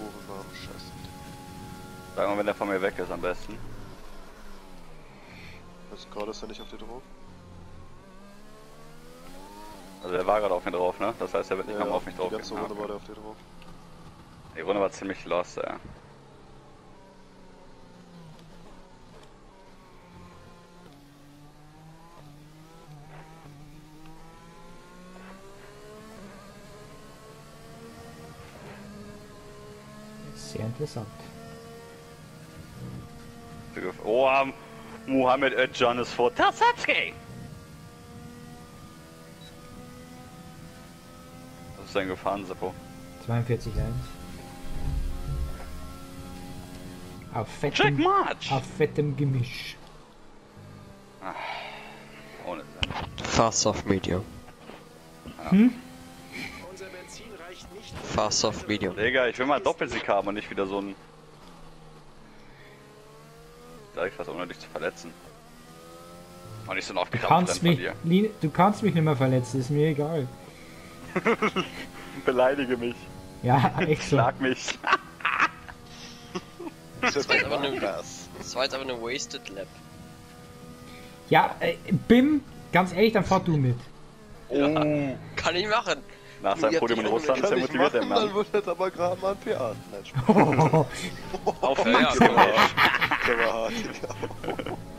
jeden Kurvennamen, scheiße. Sag mal, wenn der von mir weg ist am besten. Also gerade ist er nicht auf dir drauf? Also der war gerade auf mir drauf, ne? Das heißt, er wird nicht Ja, mehr auf mich drauf Die ganze. Runde Ah, war der auf dir drauf. Die Runde war ziemlich lost, ja. Interessant. Oh, Mohammed Özcan ist vor Tassatski! Was ist denn gefahren, Seppo? 42-1. Auf fettem, Checkmatch! auf fettem Gemisch. Ohne Sinn. Fast soft medium. Hm? Fast soft medium. Digga, ich will mal Doppelsieg haben und nicht wieder so ein... Direkt was ohne dich zu verletzen. Und nicht so ein Du kannst, von mich, du kannst mich nicht mehr verletzen, ist mir egal. Beleidige mich. Ja, echt so. Schlag mich. Das war jetzt aber eine- Das war jetzt aber eine wasted lap. Ja, äh, Bim, ganz ehrlich, dann fahr du mit. Oh. Kann ich machen. Nach seinem Podium in Russland ist er ich motiviert, der machen, dann Mann. wird jetzt aber gerade mal ein PA. Nein. Auf Ja, ja. Der war hart.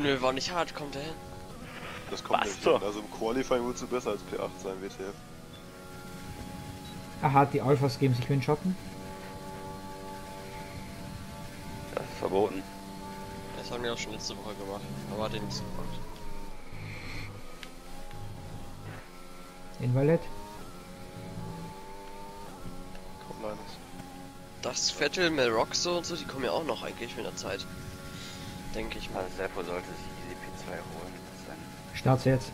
Nö, war nicht hart, kommt er hin. Das kommt Was nicht hin. Also im Qualifying willst du besser als P8 sein, WTF. Aha, die Alphas geben sich Windschatten. Das ist verboten. Das haben wir auch schon letzte Woche gemacht. Aber hat er nichts gemacht. Invalid. Linus. Das Vettel, Melroxo und so, die kommen ja auch noch eigentlich mit der Zeit. Denke ich mal. Also Seppo sollte sich easy P2 holen. Start's jetzt.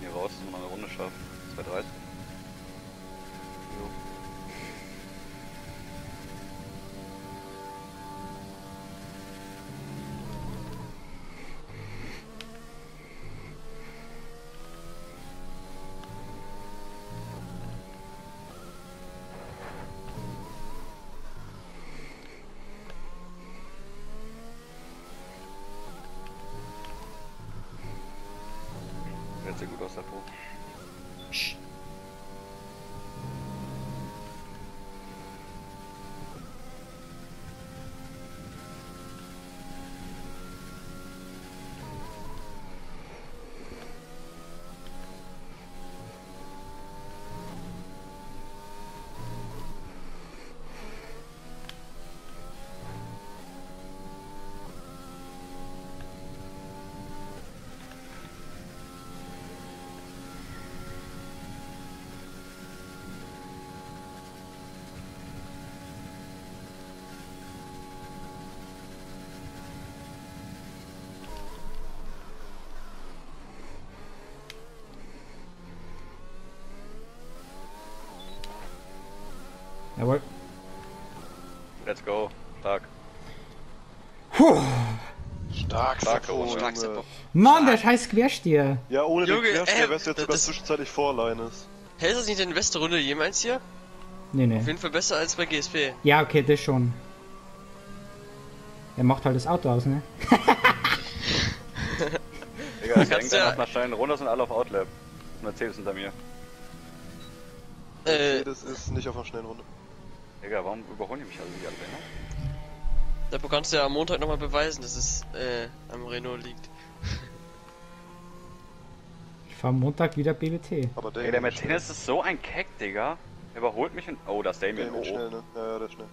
Hier raus, dass man eine Runde schafft? 2.30? Großer Druck. Psst. Jawohl. Let's go. Stark. Puh. Stark, Stark, Seppo, Stark. Seppo. Mann, der scheiß Querstier. Ja, ohne Junge, den Quersteher äh, wärst du jetzt sogar zwischenzeitlich vor Linus. Hält das nicht deine beste Runde jemals hier? Nee, Auf nee. jeden Fall besser als bei GSP. Ja, okay, das schon. Er macht halt das Auto aus, ne? Digga, das Kannst hängt ja- nach einer schnellen Runde sind alle auf Outlap. Mercedes hinter mir. Äh, Das ist nicht auf einer schnellen Runde. Digga, warum überholen die mich alle wie alle, ne? Seppo kannst du ja am Montag nochmal beweisen, dass es äh, am Renault liegt. Ich fahr Montag wieder BBT. Aber der, Ey, der Mercedes ist so ein Keck, Digga. Er überholt mich und... Oh, das ist Der Damien. ist Oh, schnell, oh. ne? Ja, ja, der ist schnell.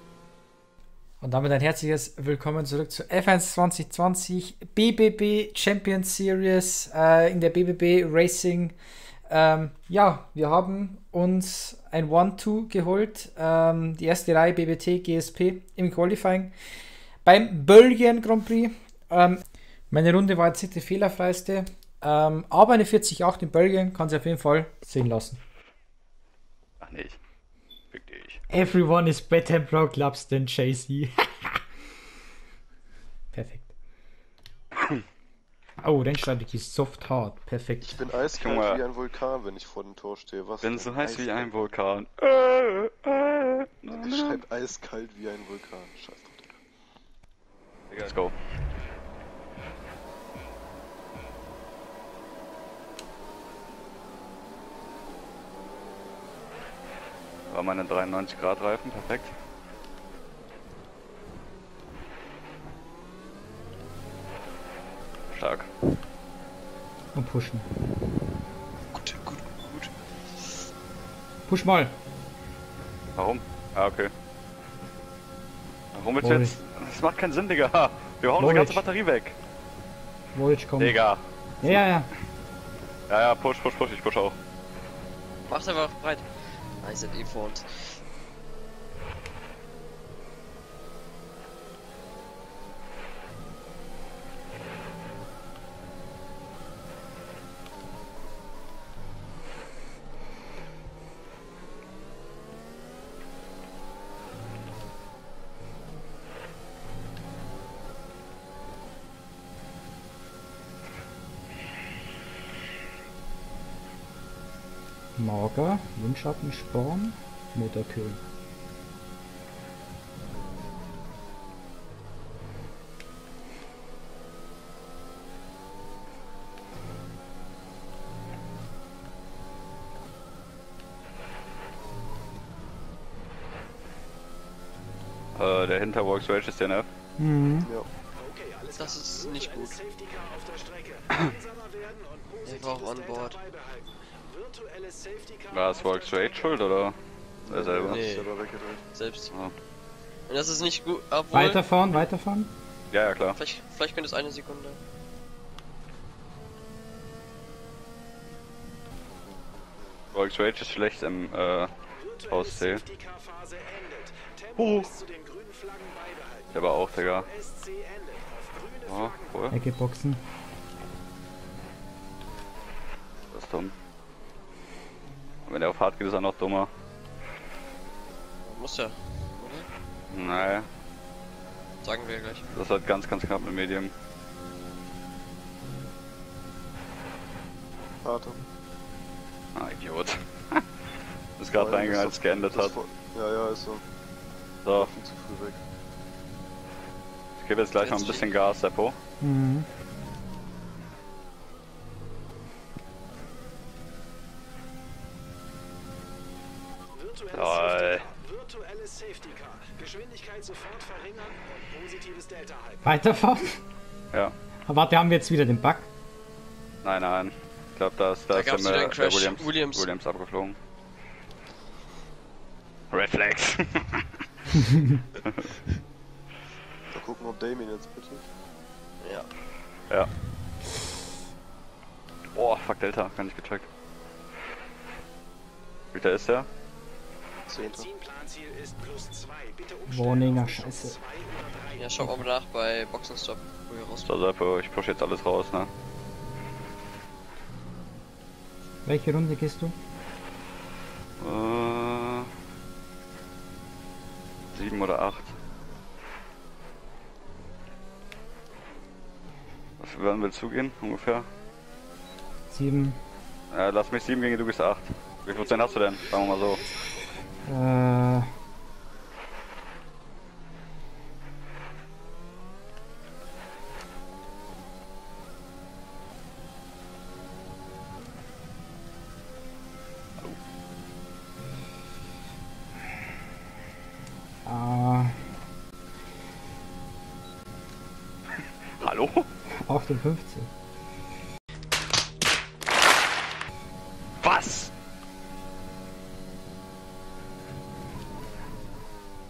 Und damit ein herzliches Willkommen zurück zu F1 2020 BBB Champions Series äh, in der BBB Racing Ähm, ja, wir haben uns ein 1-2 geholt. Ähm, die erste Reihe BBT GSP im Qualifying beim Belgien Grand Prix. Ähm, meine Runde war jetzt nicht die fehlerfreiste, ähm, aber eine 40-8 in Belgien kann sich auf jeden Fall sehen lassen. Ach nicht. Fick dich. Everyone is better in Pro Clubs than JC. Perfekt. Oh, Rennstrategie ist soft hard. Perfekt. Ich bin eiskalt Junge. wie ein Vulkan, wenn ich vor dem Tor stehe. Was? Bin so heiß wie ein. Vulkan. Äh, äh, Ich schreib eiskalt wie ein Vulkan. Scheiß drauf, Digga. Let's go. War meine 93 Grad Reifen, perfekt. Stark. Und pushen. Gut, gut, gut. Push mal. Warum? Ah, okay. Warum willst jetzt? Das macht keinen Sinn, Digga. Wir hauen Woll unsere ganze. Batterie weg. Wollt's kommen. Digga. Ja, ja, ja. Ja, ja, push, push, push, ich push auch. Macht einfach breit. Ich sind eh vor uns. Mager, Windschattensporn, Motorkühl. Äh, der hinter Works Rage ist DNF. Mhm. Ja. Okay, alles Das ist nicht gut. Der Der war auch on board. Car War Rage schuld oder? Er selber? Nee. Selber weggedreht. Selbst. Ja. Und das ist nicht gut. Obwohl, Weiterfahren, weiterfahren. Ja, ja, klar. vielleicht, vielleicht könnte es eine Sekunde. Works Rage ist schlecht im, äh. Tempo Oh. der war auch, Digga. Oh, cool. Ecke boxen. Das ist dumm. Und wenn der auf hart geht, ist er noch dummer. Muss ja. Oder? Naja, Sagen wir gleich. das wird ganz, ganz knapp mit Medium. Harte. Ah, Idiot. ist gerade reingegangen, als es geendet hat. Ja, ja, ist so. So, Viel zu früh weg. ich gebe jetzt gleich noch ein bisschen Gas, Seppo. Mhm. Safety Car. Geschwindigkeit sofort verringern und positives Delta halten. Weiterfahren. Ja. Ah, Warte, haben wir jetzt wieder den Bug? Nein, nein. Ich glaube, da ist, da Da ist der, Crash. Williams, Williams. Williams abgeflogen. Reflex. Mal gucken, ob Damien jetzt bitte. Ja. ja. Oh, fuck Delta, gar nicht gecheckt. Wie der ist der? Zehnter. Benzinplanziel ist plus 2. Bitte umstellen Warning, auf ach, plus scheiße. Ja, schaut mal nach bei Boxenstopp, wo ihr raus. So, Seppo, ich push jetzt alles raus, ne? Welche Runde gehst du? Äh, sieben oder acht. Was, wann willst du gehen, ungefähr? Sieben. Äh, lass mich sieben gegen, du gehst acht. Wie viel Prozent hast du denn? Sagen wir mal so. Äh, Ah, Hallo? 58.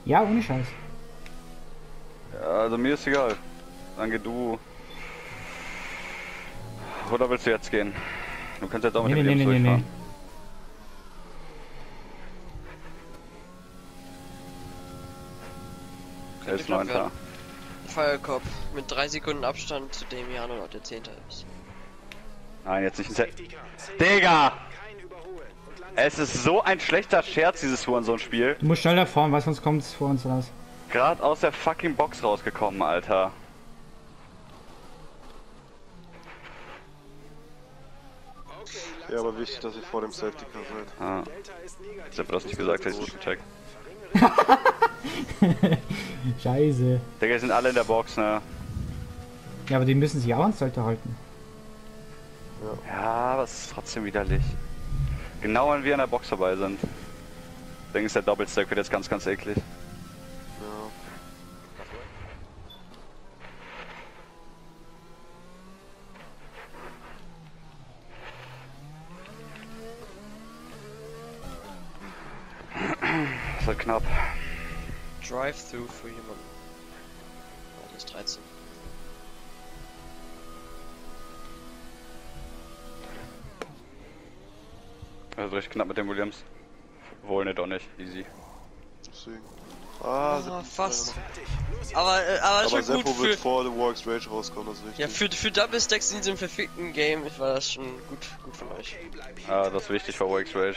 Ja, ohne Scheiß. Ja, also mir ist egal. Dann geh du. Oder willst du jetzt gehen? Du kannst jetzt auch mit Nee, dem nee, nee, nee, nee. Er ist Neunter. Firecop mit drei Sekunden Abstand zu dem Jano noch der Zehnte ist. Nein, jetzt nicht ein Set. Digga! Kein Überholen. Und langsam Es ist so ein schlechter Scherz, dieses Hurensohn-Spiel. Du musst schneller fahren, weil sonst kommt es vor uns raus. Gerade aus der fucking Box rausgekommen, Alter. Okay, Ja, aber wichtig, dass ihr vor dem Safety Car seid. Ah, ich hab das nicht gesagt, hätte ich nicht gecheckt. Scheiße. Digga, die sind alle in der Box, ne? Ja, aber die müssen sich auch ans Seite halten. Ja, aber es ist trotzdem widerlich. Genau wenn wir an der Box vorbei sind. Deswegen ist der Doppelstack wird jetzt ganz, ganz eklig. Das knapp. Drive-Through für jemanden. Oh, ist 13. Das wird richtig knapp mit dem Williams. Wohl ne, doch nicht. Easy. Deswegen. Ah, Ah, Seppo- fast. Aber, äh, aber, Aber schon gut Seppo wird für, vor The Warx Rage rauskommen, das ist wichtig. ja, für, für Double Stacks in diesem verfickten Game war das schon gut, gut von euch. Ah, das ist wichtig für Wax Rage.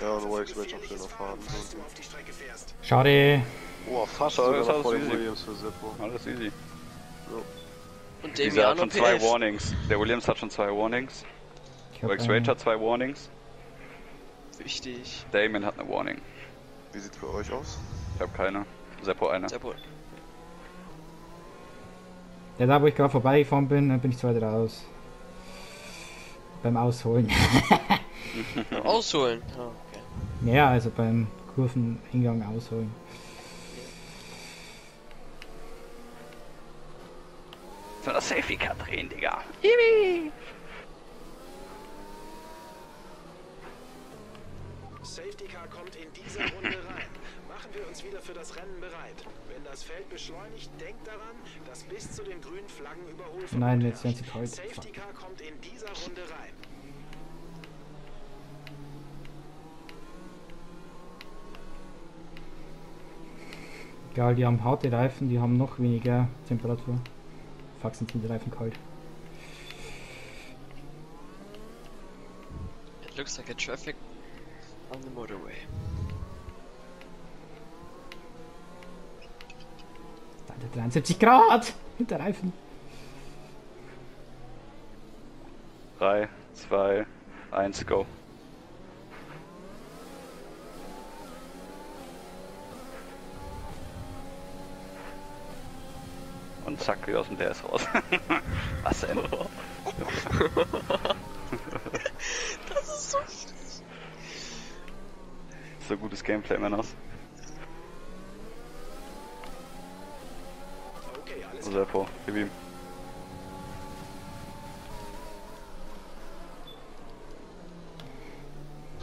Ja, und Warx Rage auch schön So. auf fährst. Schade. Oh, fast Das sogar ist alles easy. Williams für Seppo. Alles easy. Und dem Dieser hat schon zwei P11. Warnings. Der Williams hat schon zwei Warnings. Hab, äh, Rage hat zwei Warnings. Wichtig. Damien hat eine Warning. Wie sieht's bei euch aus? Ich habe keine. Seppo eine. Sehr Ja, da wo ich gerade vorbeigefahren bin, dann bin ich zwar raus. Beim Ausholen. Ausholen. Ah, okay. ja, also beim Kurveneingang ausholen. So das Safety Car drehen, Digga. Safety dieser Runde rein. Machen wir uns wieder für das Rennen bereit. Wenn das Feld beschleunigt, denkt daran, dass bis zu den grünen Flaggen Überholverbot Nein, jetzt werden sie kalt. Safety Car kommt in dieser Runde rein. Egal, die haben harte Reifen, die haben noch weniger Temperatur. Fuck, sind die Reifen kalt. It looks like a traffic on the motorway. Alter, 73 Grad! Hinter Reifen. 3, 2, 1, go. Und zack, wieder aus dem DS raus. Was denn? Das ist so So gutes Gameplay, Männers. Alles Seppo, gib ihm.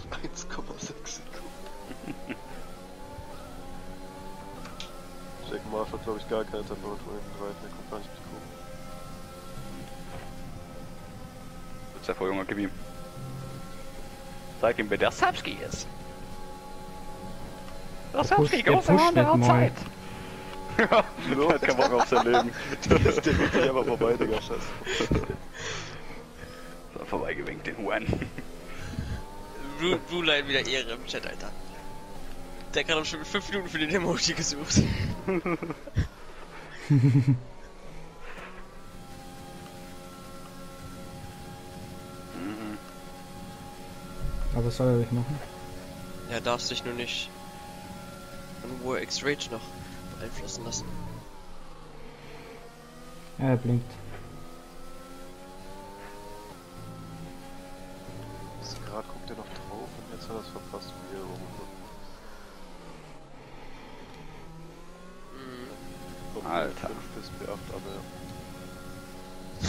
klar. 1,6 Sekunden. Jack Marsh hat, glaube ich, gar keine Temperatur in den Reifen, der kommt gar nicht mitgucken. Seppo, Junge, gib ihm. Zeig ihm, wer der Sapski ist. Der Sapski, großer Mann der nicht mal. Zeit. Ja, der hat keinen Bock auf sein Leben. der geht nicht einfach vorbei, Digga, scheiße. So, vorbeigewinkt, den Wen. Blue, Blue Line wieder Ehre im Chat, Alter. Der hat gerade schon 5 Minuten für den Emoji gesucht. Aber was soll er euch machen? Er darf sich nur nicht an War X Rage noch beeinflussen lassen. Ja, er blinkt. Gerade guckt er noch drauf und jetzt hat er es verpasst, wie er rum. Mhm. Alter. 5 bis P8, aber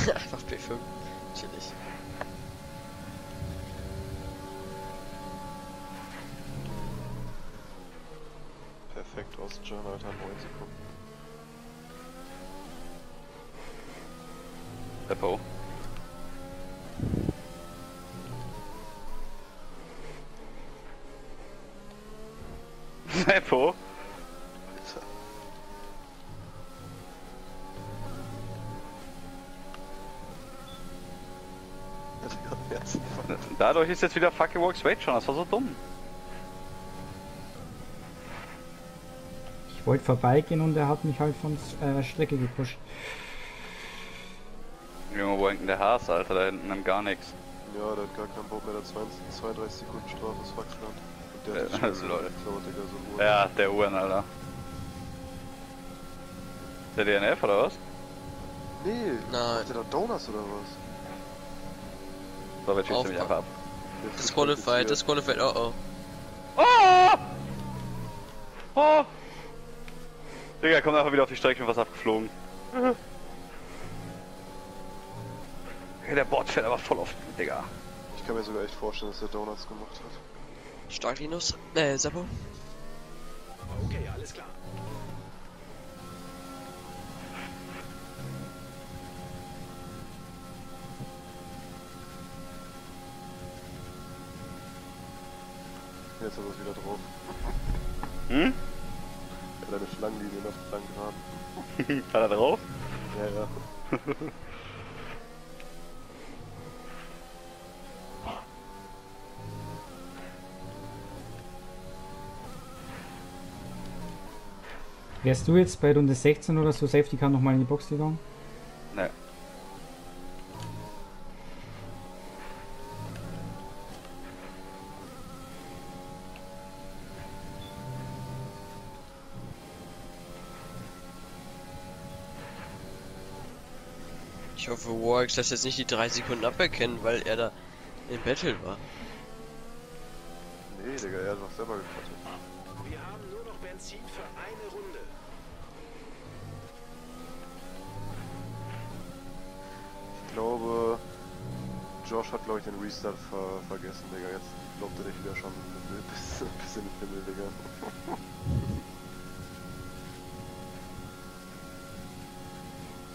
ja. Einfach P5. Chillig. Effekt aus Journal Tempo hinzugucken. Beppo. Beppo? Dadurch ist jetzt wieder Fucky Walks Wait schon, das war so dumm. Ich wollte vorbeigehen und er hat mich halt von äh, Strecke gepusht. Junge, wo hängt denn der Haas, Alter? Da hinten nimmt gar nichts. Ja, der hat gar keinen Bock mehr, der 20, 32 Sekunden Strafe ist Wachsland. Und der Ja, hat schon läuft. geklaut, Digga, so ein Uhr. Ja, der Uhren, Alter. Der DNF oder was? Nee, Nein. macht der da Donuts oder was? So, jetzt schießt er mich einfach ab. Ist Disqualified, disqualifiziert. disqualified, oh oh. Oh! Oh! Digga, kommt einfach wieder auf die Strecke und was abgeflogen. Okay, der Bot fährt aber voll auf, Digga. Ich kann mir sogar echt vorstellen, dass der Donuts gemacht hat. Stark, Linus. Äh, Seppo. Okay, alles klar. Jetzt er es wieder drauf. Hm? Ja, deine Schlangenlinien auf den langen Geraden. Hat er drauf? Ja, ja. Wärst du jetzt bei Runde 16 oder so Safety Car nochmal in die Box gegangen? Ich hoffe, Warwick lässt jetzt nicht die drei Sekunden aberkennen, weil er da im Battle war. Nee, Digga, er hat doch selber gekrattet. Wir haben nur noch Benzin für eine Runde. Ich glaube, Josh hat, glaube ich, den Restart ver vergessen, Digga. Jetzt glaubt er dich wieder schon ein bisschen, bisschen im Himmel, Digga.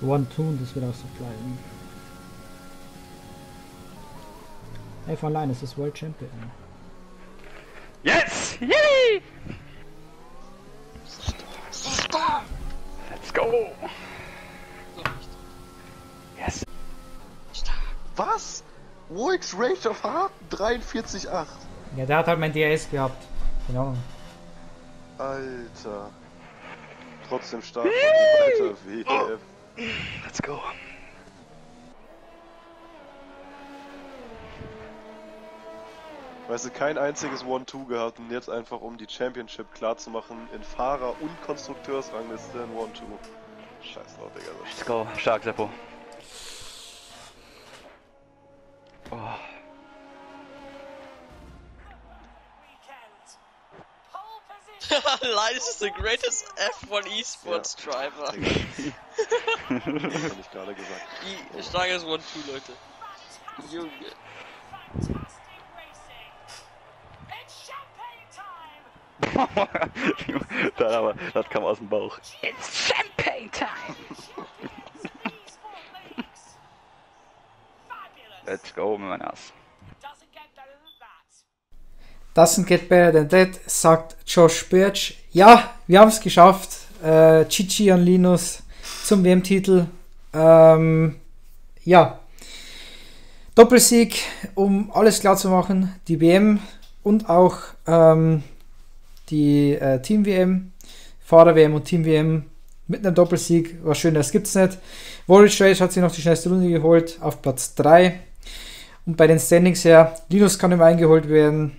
One Two und das wird auch so bleiben. Ey, von allein, es ist World Champion. Yes! Yay! Let's go! Yes! Was? Warwick's Rage of Heart? 43,8. Ja, der hat halt mein DRS gehabt. Genau. Alter. Trotzdem stark. Alter, WTF. Let's go! Weißt du, kein einziges One-Two gehabt und jetzt einfach, um die Championship klarzumachen, in Fahrer- und Konstrukteursrangliste ein One-Two. Scheiß drauf, Digga. das Let's go! Stark, Seppo. Oh. Linus is the greatest F1 esports driver. Hab ich gerade gesagt. I starkes One Two, Leute. Junge. da aber, das kam aus dem Bauch. It's Champagne Time! Let's go, mein Ass. Doesn't get better than that, sagt Josh Birch. Ja, wir haben es geschafft. Äh, Chichi an Linus zum WM-Titel. Ähm, ja. Doppelsieg, um alles klar zu machen. Die WM und auch ähm, die äh, Team-WM, Fahrer-WM und Team-WM mit einem Doppelsieg. Was Schöneres gibt es nicht. Warwick Rage hat sich noch die schnellste Runde geholt auf Platz 3. Und bei den Standings her, Linus kann immer eingeholt werden.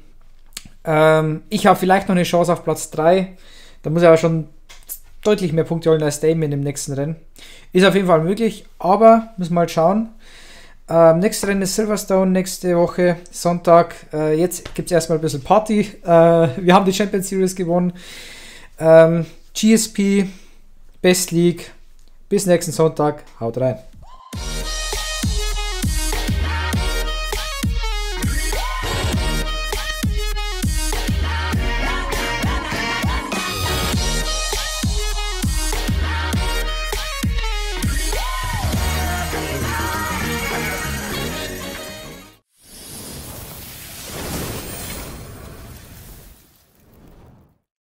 Ähm, ich habe vielleicht noch eine Chance auf Platz 3. Da muss er aber schon deutlich mehr Punkte holen als Damien im nächsten Rennen. Ist auf jeden Fall möglich, aber müssen wir mal schauen. Ähm, nächstes Rennen ist Silverstone, nächste Woche, Sonntag. Äh, jetzt gibt es erstmal ein bisschen Party. Äh, wir haben die Champions Series gewonnen. Ähm, GSP, Best League. Bis nächsten Sonntag. Haut rein.